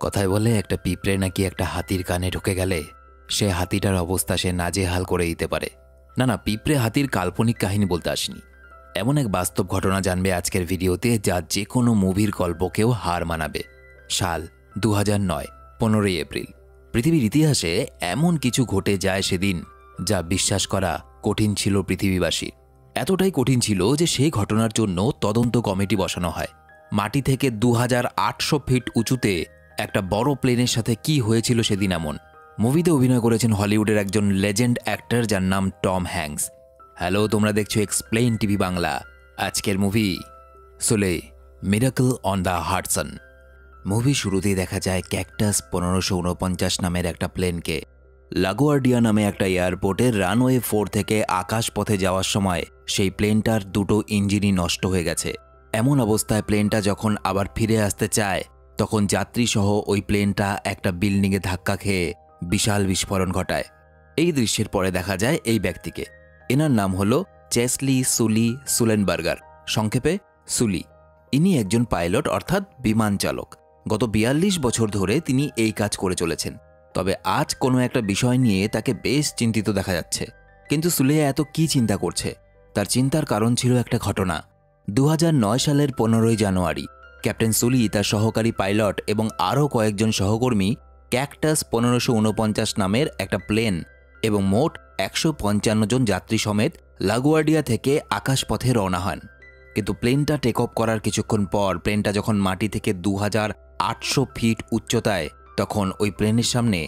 কথায় বলে, একটা পিঁপড়ে নাকি একটা হাতির কানে ঢুকে গেলে? সে হাতিটার অবস্থা সে নাজেহাল করে দিতে পারে। না না, পিঁপড়ে হাতির কাল্পনিক কাহিনী বলতে আসিনি। এমন এক বাস্তব ঘটনা জানবে আজকের ভিডিওতে যা যে কোনো মুভির গল্পকেও হার মানাবে। সাল দু হাজার নয়, পনেরোই এপ্রিল। পৃথিবীর ইতিহাসে এমন কিছু ঘটে যায় সেদিন যা বিশ্বাস করা কঠিন ছিল পৃথিবীবাসীর এতটাই কঠিন ছিল যে সেই ঘটনার জন্য তদন্ত কমিটি বসানো হয়। মাটি থেকে দু হাজার আটশো ফিট উঁচুতে একটা বড় প্লেনের সাথে কি হয়েছিল সেদিন এমন? মুভিতে অভিনয় করেছেন হলিউডের একজন লেজেন্ড অ্যাক্টর যার নাম টম হ্যাংস হ্যালো, তোমরা দেখছ এক্সপ্লেইন টিভি বাংলা। আজকের movie Sholay, miracle on the Hartson movie শুরুতেই দেখা যায় ক্যাকটাস পনেরোশো উনপঞ্চাশ নামের একটা প্লেনকে। লাগোয়ার্ডিয়া নামে একটা এয়ারপোর্টে রানওয়ে ফোর থেকে আকাশ পথে যাওয়ার সময় সেই প্লেনটার দুটো ইঞ্জিনই নষ্ট হয়ে গেছে। এমন অবস্থায় প্লেনটা যখন আবার ফিরে আসতে চায় তখন যাত্রীসহ ওই প্লেনটা একটা বিল্ডিংয়ে ধাক্কা খেয়ে বিশাল বিস্ফোরণ ঘটায়। এই দৃশ্যের পরে দেখা যায় এই ব্যক্তিকে। এনার নাম হলো চেসলি সুলি সুলেনবার্গার, সংক্ষেপে সুলি। ইনি একজন পাইলট, অর্থাৎ বিমান চালক। গত বিয়াল্লিশ বছর ধরে তিনি এই কাজ করে চলেছেন। তবে আজ কোনো একটা বিষয় নিয়ে তাকে বেশ চিন্তিত দেখা যাচ্ছে। কিন্তু সুলেয়া এত কি চিন্তা করছে? তার চিন্তার কারণ ছিল একটা ঘটনা। দু হাজার নয় সালের পনেরোই জানুয়ারি ক্যাপ্টেন সুলি, তার সহকারী পাইলট এবং আরও কয়েকজন সহকর্মী ক্যাকটাস পনেরোশো উনপঞ্চাশ নামের একটা প্লেন এবং মোট একশো পঞ্চান্ন জন যাত্রী সমেত লাগোয়ার্ডিয়া থেকে আকাশপথে রওনা হন। কিন্তু প্লেনটা টেক অফ করার কিছুক্ষণ পর প্লেনটা যখন মাটি থেকে দু ফিট উচ্চতায়, তখন ওই প্লেনের সামনে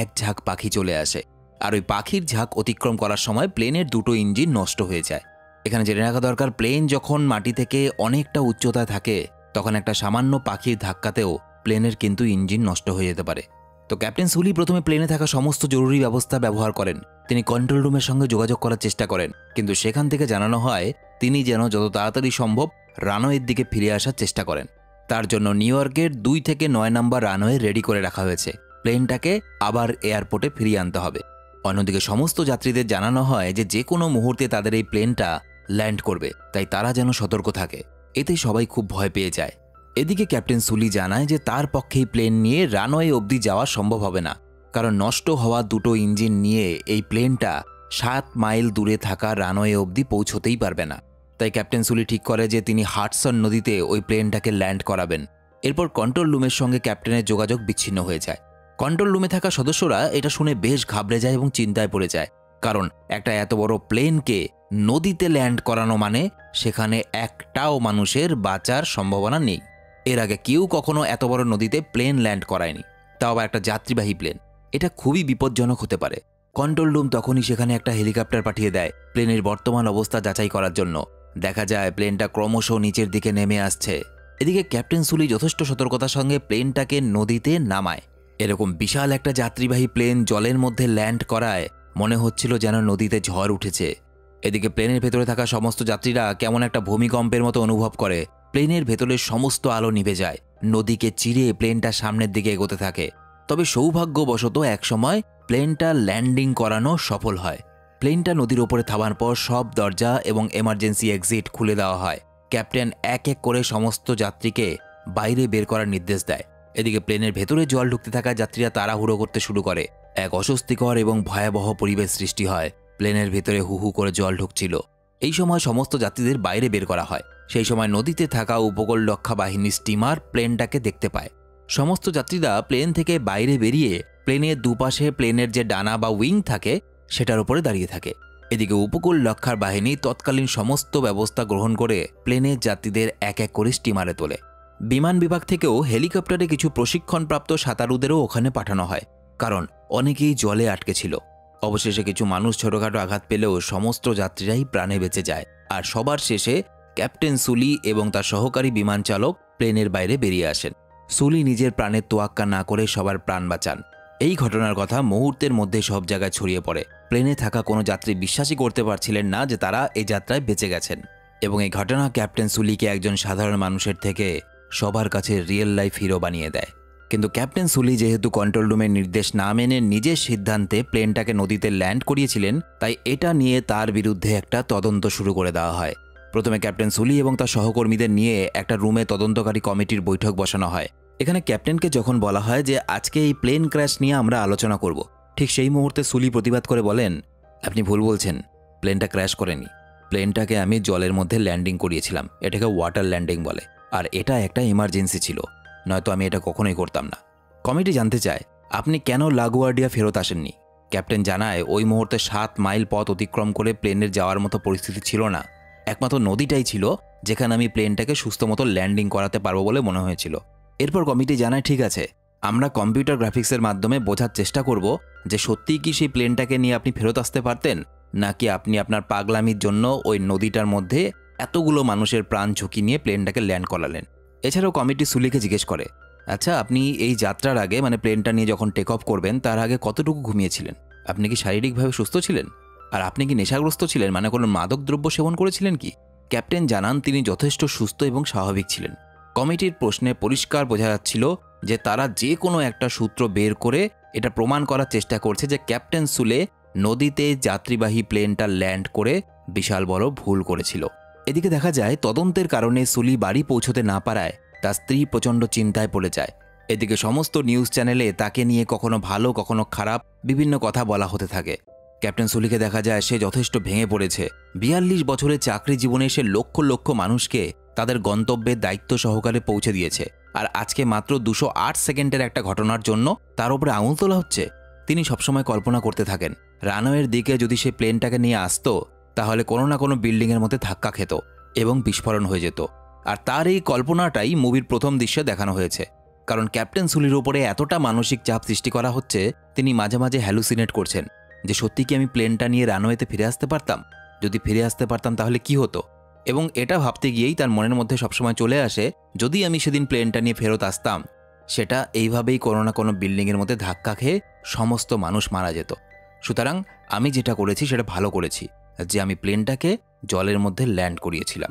এক ঝাঁক পাখি চলে আসে। আর ওই পাখির ঝাঁক অতিক্রম করার সময় প্লেনের দুটো ইঞ্জিন নষ্ট হয়ে যায়। এখানে জেনে রাখা দরকার, প্লেন যখন মাটি থেকে অনেকটা উচ্চতায় থাকে তখন একটা সামান্য পাখির ধাক্কাতেও প্লেনের কিন্তু ইঞ্জিন নষ্ট হয়ে যেতে পারে। তো ক্যাপ্টেন সুলি প্রথমে প্লেনে থাকা সমস্ত জরুরি ব্যবস্থা ব্যবহার করেন। তিনি কন্ট্রোল রুমের সঙ্গে যোগাযোগ করার চেষ্টা করেন। কিন্তু সেখান থেকে জানানো হয়, তিনি যেন যত তাড়াতাড়ি সম্ভব রানওয়ের দিকে ফিরে আসার চেষ্টা করেন। তার জন্য নিউ ইয়র্কের দুই থেকে নয় নম্বর রানওয়ে রেডি করে রাখা হয়েছে। প্লেনটাকে আবার এয়ারপোর্টে ফিরিয়ে আনতে হবে। অন্যদিকে সমস্ত যাত্রীদের জানানো হয় যে যে কোনো মুহূর্তে তাদের এই প্লেনটা ল্যান্ড করবে, তাই তারা যেন সতর্ক থাকে। এতে সবাই খুব ভয় পেয়ে যায়। এদিকে ক্যাপ্টেন সুলি জানায় যে তার পক্ষেই প্লেন নিয়ে রানওয়ে অবধি যাওয়া সম্ভব হবে না, কারণ নষ্ট হওয়া দুটো ইঞ্জিন নিয়ে এই প্লেনটা সাত মাইল দূরে থাকা রানওয়ে অবধি পৌঁছতেই পারবে না। তাই ক্যাপ্টেন সুলি ঠিক করে যে তিনি হাটসন নদীতে ওই প্লেনটাকে ল্যান্ড করাবেন। এরপর কন্ট্রোল রুমের সঙ্গে ক্যাপ্টেনের যোগাযোগ বিচ্ছিন্ন হয়ে যায়। কন্ট্রোল রুমে থাকা সদস্যরা এটা শুনে বেশ ঘাবড়ে যায় এবং চিন্তায় পড়ে যায়, কারণ একটা এত বড় প্লেনকে নদীতে ল্যান্ড করানো মানে সেখানে একটাও মানুষের বাঁচার সম্ভাবনা নেই। এর আগে কেউ কখনো এত বড় নদীতে প্লেন ল্যান্ড করায়নি, তাও আবার একটা যাত্রীবাহী প্লেন। এটা খুবই বিপজ্জনক হতে পারে। কন্ট্রোল রুম তখনই সেখানে একটা হেলিকপ্টার পাঠিয়ে দেয় প্লেনের বর্তমান অবস্থা যাচাই করার জন্য। দেখা যায় প্লেনটা ক্রমশ নিচের দিকে নেমে আসছে। এদিকে ক্যাপ্টেন সুলি যথেষ্ট সতর্কতার সঙ্গে প্লেনটাকে নদীতে নামায়। এরকম বিশাল একটা যাত্রীবাহী প্লেন জলের মধ্যে ল্যান্ড করায় মনে হচ্ছিল যেন নদীতে ঝড় উঠেছে। এদিকে প্লেনের ভেতরে থাকা সমস্ত যাত্রীরা কেমন একটা ভূমিকম্পের মতো অনুভব করে। প্লেনের ভেতরের সমস্ত আলো নিভে যায়। নদীকে চিরে প্লেনটা সামনের দিকে এগোতে থাকে। তবে সৌভাগ্যবশত একসময় প্লেনটা ল্যান্ডিং করানো সফল হয়। প্লেনটা নদীর ওপরে থামার পর সব দরজা এবং এমার্জেন্সি এক্সিট খুলে দেওয়া হয়। ক্যাপ্টেন এক এক করে সমস্ত যাত্রীকে বাইরে বের করার নির্দেশ দেয়। এদিকে প্লেনের ভেতরে জল ঢুকতে থাকা যাত্রীরা তাড়াহুড়ো করতে শুরু করে। এক অস্বস্তিকর এবং ভয়াবহ পরিবেশ সৃষ্টি হয়। প্লেনের ভেতরে হু হু করে জল ঢুকছিল। এই সময় সমস্ত যাত্রীদের বাইরে বের করা হয়। সেই সময় নদীতে থাকা উপকূল রক্ষা বাহিনীর স্টিমার প্লেনটাকে দেখতে পায়। সমস্ত যাত্রীরা প্লেন থেকে বাইরে বেরিয়ে প্লেনের দুপাশে প্লেনের যে ডানা বা উইং থাকে, সেটার উপরে দাঁড়িয়ে থাকে। এদিকে উপকূল রক্ষার বাহিনী তৎকালীন সমস্ত ব্যবস্থা গ্রহণ করে প্লেনের যাত্রীদের এক এক করে স্টিমারে তোলে। বিমান বিভাগ থেকেও হেলিকপ্টারে কিছু প্রশিক্ষণপ্রাপ্ত সাঁতারুদেরও ওখানে পাঠানো হয়, কারণ অনেকেই জলে আটকে ছিল। অবশেষে কিছু মানুষ ছোটখাটো আঘাত পেলেও সমস্ত যাত্রীরাই প্রাণে বেঁচে যায়। আর সবার শেষে ক্যাপ্টেন সুলি এবং তার সহকারী বিমান চালক প্লেনের বাইরে বেরিয়ে আসেন। সুলি নিজের প্রাণের তোয়াক্কা না করে সবার প্রাণ বাঁচান। এই ঘটনার কথা মুহূর্তের মধ্যে সব জায়গায় ছড়িয়ে পড়ে। প্লেনে থাকা কোনো যাত্রী বিশ্বাসই করতে পারছিলেন না যে তারা এই যাত্রায় বেঁচে গেছেন। এবং এই ঘটনা ক্যাপ্টেন সুলিকে একজন সাধারণ মানুষের থেকে সবার কাছে রিয়েল লাইফ হিরো বানিয়ে দেয়। কিন্তু ক্যাপ্টেন সুলি যেহেতু কন্ট্রোল রুমের নির্দেশ না মেনে নিজের সিদ্ধান্তে প্লেনটাকে নদীতে ল্যান্ড করিয়েছিলেন, তাই এটা নিয়ে তার বিরুদ্ধে একটা তদন্ত শুরু করে দেওয়া হয়। প্রথমে ক্যাপ্টেন সুলি এবং তার সহকর্মীদের নিয়ে একটা রুমে তদন্তকারী কমিটির বৈঠক বসানো হয়। এখানে ক্যাপ্টেনকে যখন বলা হয় যে, আজকে এই প্লেন ক্র্যাশ নিয়ে আমরা আলোচনা করব ঠিক সেই মুহূর্তে সুলি প্রতিবাদ করে বলেন, আপনি ভুল বলছেন, প্লেনটা ক্র্যাশ করেনি। প্লেনটাকে আমি জলের মধ্যে ল্যান্ডিং করিয়েছিলাম, এটাকে ওয়াটার ল্যান্ডিং বলে, আর এটা একটা ইমার্জেন্সি ছিল। নয়তো আমি এটা কখনোই করতাম না। কমিটি জানতে চায়, আপনি কেন লাগুয়ার্ডিয়া ফেরত আসেননি? ক্যাপ্টেন জানায়, ওই মুহূর্তে সাত মাইল পথ অতিক্রম করে প্লেনের যাওয়ার মতো পরিস্থিতি ছিল না। একমাত্র নদীটাই ছিল, যেখানে আমি প্লেনটাকে সুস্থ মতো ল্যান্ডিং করাতে পারব বলে মনে হয়েছিল। এরপর কমিটি জানায়, ঠিক আছে, আমরা কম্পিউটার গ্রাফিক্সের মাধ্যমে বোঝার চেষ্টা করব যে সত্যিই কি সেই প্লেনটাকে নিয়ে আপনি ফেরত আসতে পারতেন, নাকি আপনি আপনার পাগলামির জন্য ওই নদীটার মধ্যে এতগুলো মানুষের প্রাণ ঝুঁকি নিয়ে প্লেনটাকে ল্যান্ড করালেন? এছাড়াও কমিটি সুলিকে জিজ্ঞেস করে আচ্ছা আপনি এই যাত্রার আগে মানে প্লেনটা নিয়ে যখন টেক অফ করবেন, তার আগে কতটুকু ঘুমিয়েছিলেন? আপনি কি শারীরিকভাবে সুস্থ ছিলেন? আর আপনি কি নেশাগ্রস্ত ছিলেন? মানে কোনো মাদক দ্রব্য সেবন করেছিলেন কি? ক্যাপ্টেন জানান তিনি যথেষ্ট সুস্থ এবং স্বাভাবিক ছিলেন। কমিটির প্রশ্নে পরিষ্কার বোঝা যাচ্ছিল যে তারা যে কোনো একটা সূত্র বের করে এটা প্রমাণ করার চেষ্টা করছে যে ক্যাপ্টেন সুলে নদীতে যাত্রীবাহী প্লেনটা ল্যান্ড করে বিশাল বড় ভুল করেছিল। এদিকে দেখা যায় তদন্তের কারণে সুলি বাড়ি পৌঁছতে না পারায় তার স্ত্রী প্রচণ্ড চিন্তায় পড়ে যায়। এদিকে সমস্ত নিউজ চ্যানেলে তাকে নিয়ে কখনো ভালো, কখনো খারাপ বিভিন্ন কথা বলা হতে থাকে। ক্যাপ্টেন সুলিকে দেখা যায় সে যথেষ্ট ভেঙে পড়েছে। বিয়াল্লিশ বছরের চাকরি জীবনে সে লক্ষ লক্ষ মানুষকে তাদের গন্তব্যে দায়িত্ব সহকারে পৌঁছে দিয়েছে। আর আজকে মাত্র দুশো আট সেকেন্ডের একটা ঘটনার জন্য তার উপরে আঙুল তোলা হচ্ছে। তিনি সবসময় কল্পনা করতে থাকেন, রানওয়ের দিকে যদি সে প্লেনটাকে নিয়ে আসতো তাহলে কোনো না কোনো বিল্ডিংয়ের মধ্যে ধাক্কা খেত এবং বিস্ফোরণ হয়ে যেত। আর তার এই কল্পনাটাই মুভির প্রথম দৃশ্যে দেখানো হয়েছে। কারণ ক্যাপ্টেন সুলির উপরে এতটা মানসিক চাপ সৃষ্টি করা হচ্ছে, তিনি মাঝে মাঝে হ্যালুসিনেট করছেন যে, সত্যি কি আমি প্লেনটা নিয়ে রানওয়েতে ফিরে আসতে পারতাম? যদি ফিরে আসতে পারতাম তাহলে কি হতো? এবং এটা ভাবতে গিয়েই তার মনের মধ্যে সবসময় চলে আসে, যদি আমি সেদিন প্লেনটা নিয়ে ফেরত আসতাম, সেটা এইভাবেই কোনো না কোনো বিল্ডিংয়ের মধ্যে ধাক্কা খেয়ে সমস্ত মানুষ মারা যেত। সুতরাং আমি যেটা করেছি সেটা ভালো করেছি। যে আমি প্লেনটাকে জলের মধ্যে ল্যান্ড করিয়েছিলাম।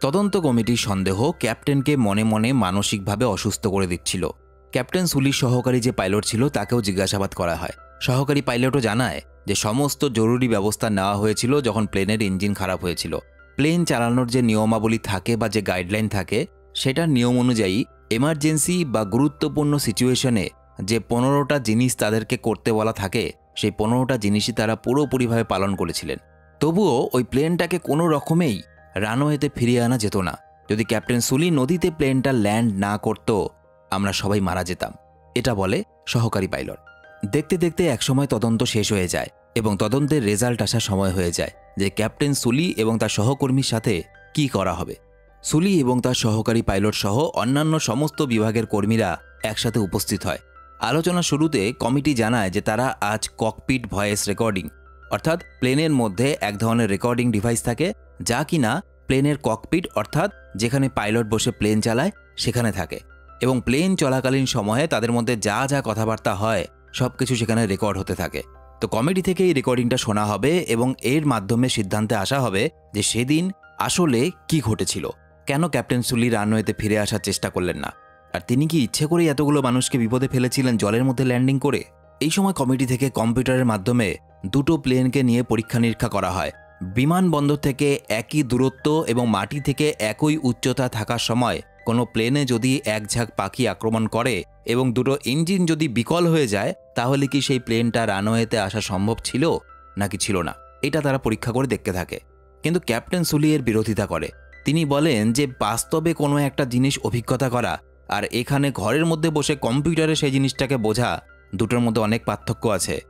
তদন্ত কমিটির সন্দেহ ক্যাপ্টেনকে মনে মনে মানসিকভাবে অসুস্থ করে দিচ্ছিল। ক্যাপ্টেন সুলির সহকারী যে পাইলট ছিল, তাকেও জিজ্ঞাসাবাদ করা হয়। সহকারী পাইলটও জানায় যে সমস্ত জরুরি ব্যবস্থা নেওয়া হয়েছিল যখন প্লেনের ইঞ্জিন খারাপ হয়েছিল। প্লেন চালানোর যে নিয়মাবলী থাকে বা যে গাইডলাইন থাকে, সেটার নিয়ম অনুযায়ী এমার্জেন্সি বা গুরুত্বপূর্ণ সিচুয়েশনে যে পনেরোটা জিনিস তাদেরকে করতে বলা থাকে, সেই পনেরোটা জিনিসই তারা পুরোপুরিভাবে পালন করেছিলেন। তবুও ওই প্লেনটাকে কোনো রকমেই রানওয়েতে ফিরিয়ে আনা যেত না। যদি ক্যাপ্টেন সুলি নদীতে প্লেনটা ল্যান্ড না করত, আমরা সবাই মারা যেতাম। এটা বলে সহকারী পাইলট। দেখতে দেখতে একসময় তদন্ত শেষ হয়ে যায় এবং তদন্তের রেজাল্ট আসার সময় হয়ে যায় যে ক্যাপ্টেন সুলি এবং তার সহকর্মীর সাথে কি করা হবে। সুলি এবং তার সহকারী পাইলট সহ অন্যান্য সমস্ত বিভাগের কর্মীরা একসাথে উপস্থিত হয়। আলোচনা শুরুতে কমিটি জানায় যে তারা আজ ককপিট ভয়েস রেকর্ডিং অর্থাৎ প্লেনের মধ্যে এক ধরনের রেকর্ডিং ডিভাইস থাকে, যা কিনা প্লেনের ককপিট, অর্থাৎ যেখানে পাইলট বসে প্লেন চালায়, সেখানে থাকে। এবং প্লেন চলাকালীন সময়ে তাদের মধ্যে যা যা কথাবার্তা হয় সব কিছু সেখানে রেকর্ড হতে থাকে। তো কমেডি থেকে এই রেকর্ডিংটা শোনা হবে এবং এর মাধ্যমে সিদ্ধান্তে আসা হবে যে সেদিন আসলে কি ঘটেছিল। কেন ক্যাপ্টেন সুলি রানওয়েতে ফিরে আসার চেষ্টা করলেন না? আর তিনি কি ইচ্ছে করে এতগুলো মানুষকে বিপদে ফেলেছিলেন জলের মধ্যে ল্যান্ডিং করে? এই সময় কমিটি থেকে কম্পিউটারের মাধ্যমে দুটো প্লেনকে নিয়ে পরীক্ষা নিরীক্ষা করা হয়। বিমানবন্দর থেকে একই দূরত্ব এবং মাটি থেকে একই উচ্চতা থাকার সময় কোনো প্লেনে যদি এক ঝাঁক পাখি আক্রমণ করে এবং দুটো ইঞ্জিন যদি বিকল হয়ে যায়, তাহলে কি সেই প্লেনটা রানওয়েতে আসা সম্ভব ছিল নাকি ছিল না? এটা তারা পরীক্ষা করে দেখতে থাকে। কিন্তু ক্যাপ্টেন সুলি এর বিরোধিতা করে। তিনি বলেন যে বাস্তবে কোনো একটা জিনিস অভিজ্ঞতা করা আর এখানে ঘরের মধ্যে বসে কম্পিউটারে সেই জিনিসটাকে বোঝা দুটোর মধ্যে অনেক পার্থক্য আছে।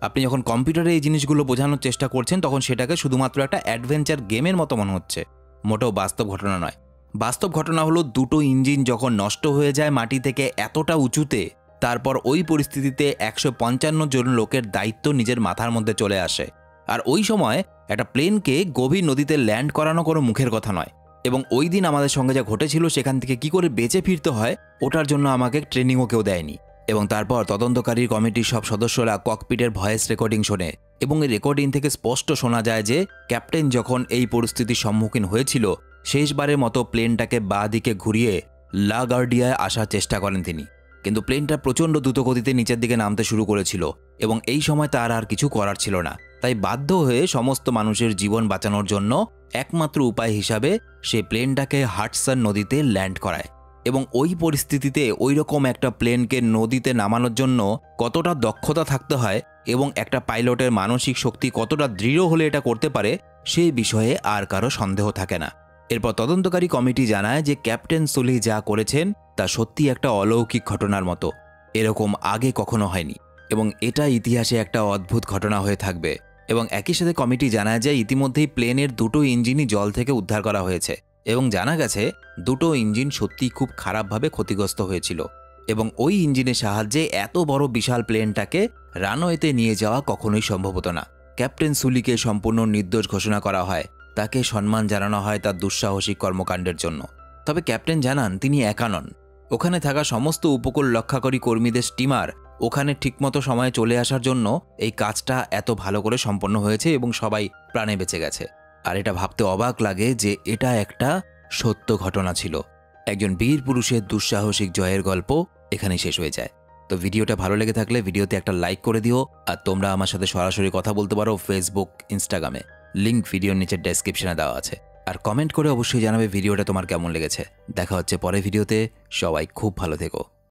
আপনি যখন কম্পিউটারে এই জিনিসগুলো বোঝানোর চেষ্টা করছেন, তখন সেটাকে শুধুমাত্র একটা অ্যাডভেঞ্চার গেমের মতো মনে হচ্ছে। মোটেও বাস্তব ঘটনা নয়। বাস্তব ঘটনা হলো দুটো ইঞ্জিন যখন নষ্ট হয়ে যায় মাটি থেকে এতটা উঁচুতে, তারপর ওই পরিস্থিতিতে একশো পঞ্চান্ন জন লোকের দায়িত্ব নিজের মাথার মধ্যে চলে আসে। আর ওই সময় একটা প্লেনকে গভীর নদীতে ল্যান্ড করানো কোনো মুখের কথা নয়। এবং ওই দিন আমাদের সঙ্গে যা ঘটেছিল, সেখান থেকে কি করে বেঁচে ফিরতে হয়, ওটার জন্য আমাকে ট্রেনিংও কেউ দেয়নি। এবং তারপর তদন্তকারী কমিটির সব সদস্যরা ককপিটের ভয়েস রেকর্ডিং শোনে এবং এই রেকর্ডিং থেকে স্পষ্ট শোনা যায় যে ক্যাপ্টেন যখন এই পরিস্থিতির সম্মুখীন হয়েছিল, শেষবারের মতো প্লেনটাকে বাঁ দিকে ঘুরিয়ে লা গার্ডিয়ায় আসার চেষ্টা করেন তিনি। কিন্তু প্লেনটা প্রচণ্ড দ্রুতগতিতে নিচের দিকে নামতে শুরু করেছিল এবং এই সময় তার আর কিছু করার ছিল না। তাই বাধ্য হয়ে সমস্ত মানুষের জীবন বাঁচানোর জন্য একমাত্র উপায় হিসাবে সে প্লেনটাকে হাটসান নদীতে ল্যান্ড করায়। এবং ওই পরিস্থিতিতে ওই রকম একটা প্লেনকে নদীতে নামানোর জন্য কতটা দক্ষতা থাকতে হয় এবং একটা পাইলটের মানসিক শক্তি কতটা দৃঢ় হলে এটা করতে পারে, সেই বিষয়ে আর কারও সন্দেহ থাকে না। এরপর তদন্তকারী কমিটি জানায় যে ক্যাপ্টেন সুলি যা করেছেন, তা সত্যি একটা অলৌকিক ঘটনার মতো। এরকম আগে কখনো হয়নি এবং এটা ইতিহাসে একটা অদ্ভুত ঘটনা হয়ে থাকবে। এবং একই সাথে কমিটি জানায় যে ইতিমধ্যেই প্লেনের দুটো ইঞ্জিনই জল থেকে উদ্ধার করা হয়েছে। এবং জানা গেছে, দুটো ইঞ্জিন সত্যিই খুব খারাপভাবে ক্ষতিগ্রস্ত হয়েছিল এবং ওই ইঞ্জিনের সাহায্যে এত বড় বিশাল প্লেনটাকে রানওয়েতে নিয়ে যাওয়া কখনোই সম্ভব হতো না। ক্যাপ্টেন সুলিকে সম্পূর্ণ নির্দোষ ঘোষণা করা হয়, তাকে সম্মান জানানো হয় তার দুঃসাহসিক কর্মকাণ্ডের জন্য। তবে ক্যাপ্টেন জানান, তিনি একা নন। ওখানে থাকা সমস্ত উপকূল রক্ষাকারী কর্মীদের স্টিমার ওখানে ঠিকমতো সময়ে চলে আসার জন্য এই কাজটা এত ভালো করে সম্পন্ন হয়েছে এবং সবাই প্রাণে বেঁচে গেছে। আর এটা ভাবতে অবাক লাগে যে এটা একটা সত্য ঘটনা ছিল। একজন বীর পুরুষের দুঃসাহসিক জয়ের গল্প এখানে শেষ হয়ে যায়। তো ভিডিওটা ভালো লেগে থাকলে ভিডিওতে একটা লাইক করে দিও আর তোমরা আমার সাথে সরাসরি কথা বলতে পারো ফেসবুক ইনস্টাগ্রামে লিংক ভিডিওর নিচে ডেসক্রিপশনে দেওয়া আছে। আর কমেন্ট করে অবশ্যই জানাবে ভিডিওটা তোমার কেমন লেগেছে। দেখা হচ্ছে পরের ভিডিওতে। সবাই খুব ভালো থেকো।